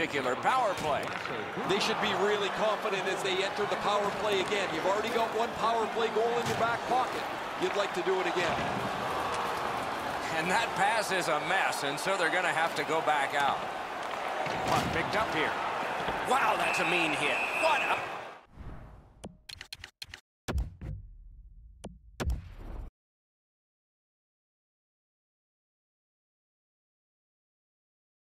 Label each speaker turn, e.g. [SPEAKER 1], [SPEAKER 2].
[SPEAKER 1] particular power play.
[SPEAKER 2] They should be really confident as they enter the power play again. You've already got one power play goal in your back pocket. You'd like to do it again.
[SPEAKER 1] And that pass is a mess, and so they're going to have to go back out.
[SPEAKER 3] Puck picked up here.
[SPEAKER 1] Wow, that's a mean hit. What.